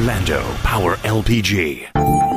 Orlando Power LPG.